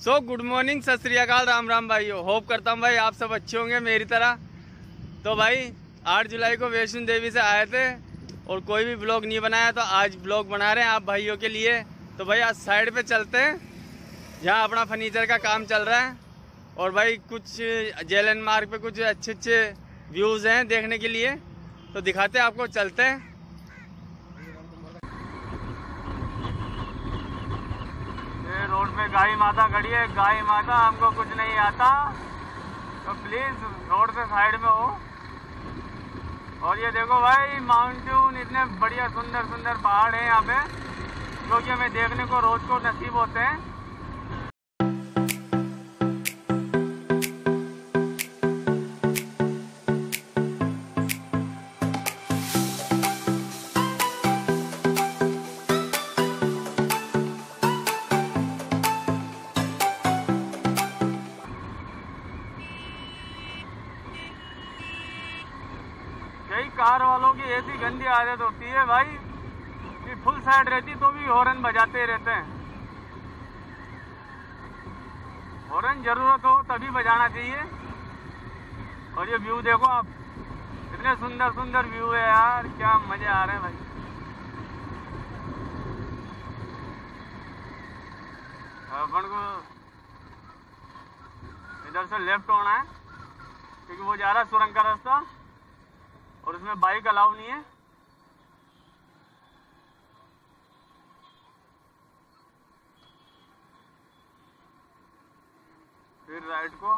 So good morning सत श्रीकाल राम राम भाई hope करता हूँ भाई, आप सब अच्छे होंगे मेरी तरह। तो भाई, आठ जुलाई को वैष्णो देवी से आए थे और कोई भी ब्लॉग नहीं बनाया तो आज ब्लॉग बना रहे हैं आप भाइयों के लिए। तो भाई, आज साइड पे चलते हैं, जहाँ अपना फर्नीचर का काम चल रहा है। और भाई, कुछ जेलन मार्ग पे कुछ अच्छे अच्छे व्यूज़ हैं देखने के लिए। तो दिखाते हैं आपको, चलते हैं ये रोड पे गाय माता खड़ी है गाय माता हमको कुछ नहीं आता। तो प्लीज़ रोड पे साइड में हो। और ये देखो भाई माउंटेन इतने बढ़िया सुंदर सुंदर पहाड़ हैं यहाँ पे, जो कि हमें देखने को रोज को नसीब होते हैं। यही कार वालों की ऐसी गंदी आदत होती है भाई, कि फुल साइड रहती तो भी हॉर्न बजाते रहते हैं। हॉर्न ज़रूरत हो तभी बजाना चाहिए। और ये व्यू देखो आप, इतने सुंदर सुंदर व्यू है यार, क्या मज़े आ रहे हैं भाई। अपन को इधर से लेफ़्ट होना है, क्योंकि वो जा रहा है सुरंग का रास्ता। और इसमें बाइक अलाउ नहीं है। फिर राइट को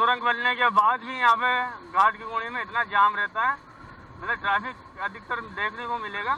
सुरंग बनने के बाद भी यहाँ पे घाट की कोड़ी में इतना जाम रहता है। मतलब ट्रैफ़िक अधिकतर देखने को मिलेगा।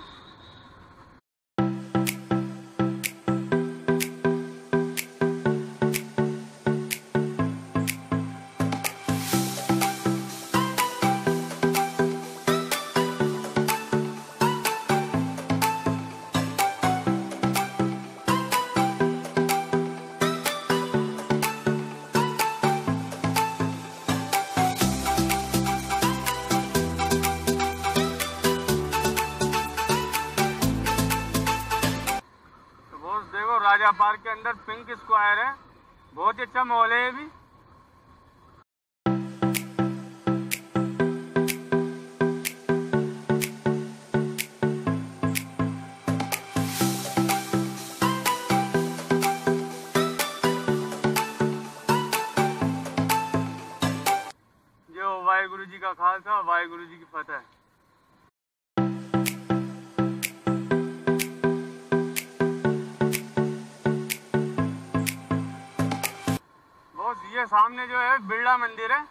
राजा पार्क के अंदर पिंक स्क्वायर है। बहुत ही अच्छा मॉल है ये भी। वाहिगुरु जी का खालसा, वाहिगुरु जी की फतेह। ये सामने जो है बिरला मंदिर है।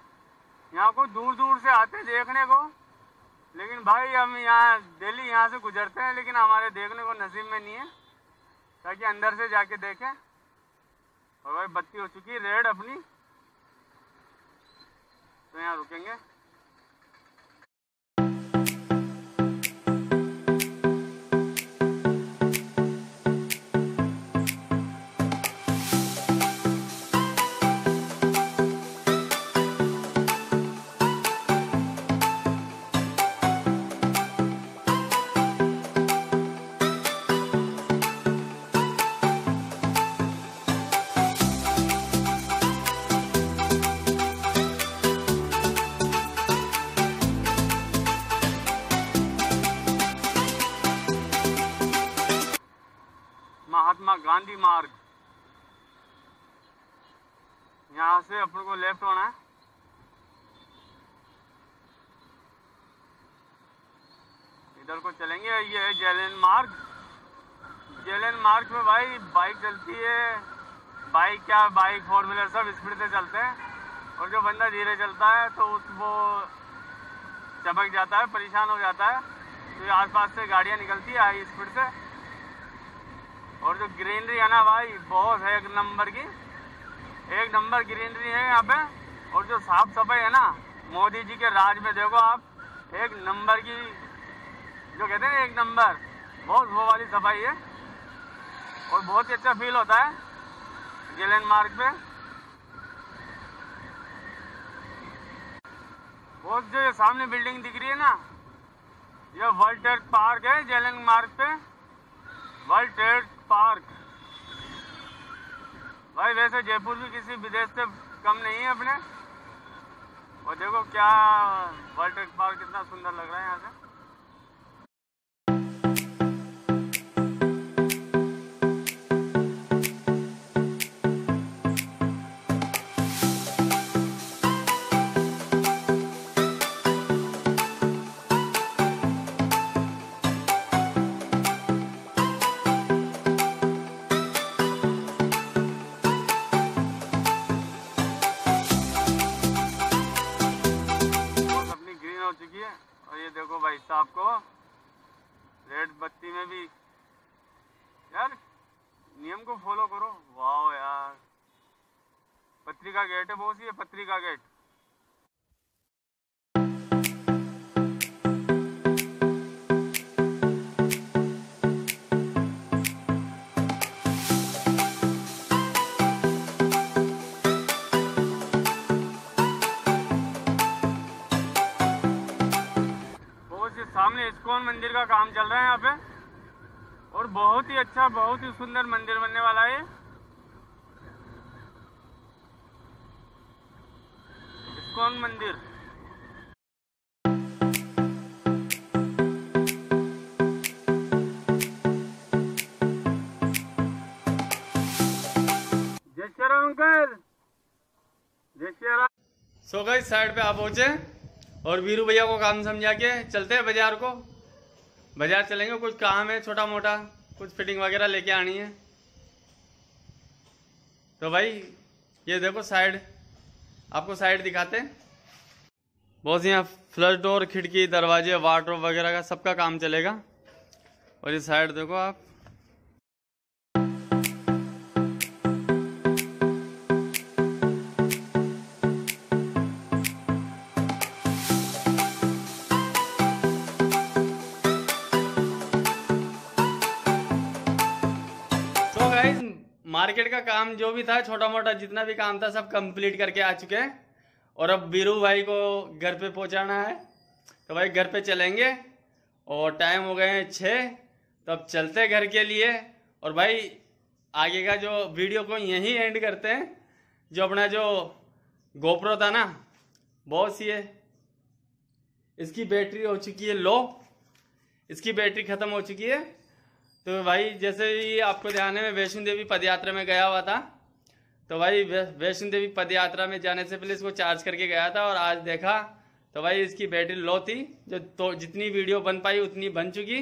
यहाँ को दूर दूर से आते देखने को। लेकिन भाई, हम यहाँ, डेली यहाँ से गुजरते हैं, लेकिन हमारे देखने को नसीब में नहीं है। ताकि अंदर से जाके देखें। और भाई, बत्ती हो चुकी है, रेड अपनी। तो यहाँ रुकेंगे। गांधी मार्ग। यहाँ से अपन को लेफ़्ट होना है। इधर को चलेंगे, ये है जैलियन मार्ग। जैलियन मार्ग में भाई बाइक चलती है। बाइक क्या बाइक फोर व्हीलर सब स्पीड से चलते हैं। और जो बंदा धीरे चलता है तो उस, वो चमक जाता है, परेशान हो जाता है। तो आसपास से गाड़ियाँ निकलती है हाई स्पीड से। जो ग्रीनरी है ना भाई, बहुत है एक नंबर की। एक नंबर ग्रीनरी है यहाँ पे, और जो साफ़ सफ़ाई है ना, मोदी जी के राज में देखो आप, एक नंबर की, जो कहते हैं एक नंबर बहुत वो वाली सफ़ाई है, और बहुत ही अच्छा फील होता है जेलन मार्ग पे। वो जो ये सामने बिल्डिंग दिख रही है ना, ये वर्ल्ड ट्रेड पार्क है जेलन मार्ग पे। World Trade Park. भाई, वैसे जयपुर भी किसी विदेश से कम नहीं है अपने। और देखो क्या वर्ल्ड ट्रेड पार्क कितना सुंदर लग रहा है यहाँ से। भाई साहब को। रेड बत्ती में भी। यार, नियम को फॉलो करो। वाह यार। पत्रिका गेट है, बहुत सी है पत्रिका गेट सामने इस्कॉन मंदिर का काम चल रहा है यहाँ पे। और बहुत ही अच्छा बहुत ही सुंदर मंदिर बनने वाला है। इस्कॉन मंदिर। जय श्री राम अंकल। जय श्री राम। सो गई साइड पे आप पहुँचे। और वीरू भैया को काम समझा के चलते हैं बाज़ार को। बाज़ार चलेंगे, कुछ काम है छोटा मोटा कुछ फिटिंग वगैरह लेके आनी है। तो भाई, ये देखो साइड आपको साइड दिखाते हैं। बहुत यहाँ फ्लश डोर खिड़की, दरवाजे वाटर वगैरह का सबका काम चलेगा। और ये साइड देखो आप। मार्केट का काम जो भी था छोटा मोटा जितना भी काम था, सब कंप्लीट करके आ चुके हैं। और अब बीरू भाई को घर पे पहुंचाना है। तो भाई घर पे चलेंगे और टाइम हो गए हैं छः तो अब चलते घर के लिए। और भाई, आगे का जो वीडियो को यहीं एंड करते हैं, जो अपना जो गोप्रो था ना, बहुत सी है। इसकी बैटरी हो चुकी है लो इसकी बैटरी ख़त्म हो चुकी है। तो भाई, जैसे ही आपको ध्यान है, मैं वैष्णो देवी पद यात्रा में गया हुआ था। तो भाई वैष्णो देवी पद यात्रा में जाने से पहले इसको चार्ज करके गया था और आज देखा तो भाई, इसकी बैटरी लो थी। जो तो जितनी वीडियो बन पाई, उतनी बन चुकी।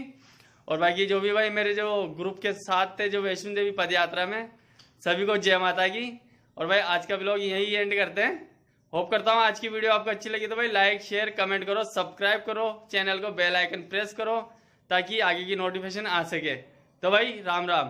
और बाकी जो भी भाई, मेरे जो ग्रुप के साथ थे, जो वैष्णो देवी पद यात्रा में, सभी को जय माता की। और भाई, आज का ब्लॉग यही एंड करते हैं। होप करता हूँ आज की वीडियो आपको अच्छी लगी तो भाई लाइक शेयर कमेंट करो सब्सक्राइब करो चैनल को बेल आइकन प्रेस करो। ताकि आगे की नोटिफिकेशन आ सके। तो भाई राम राम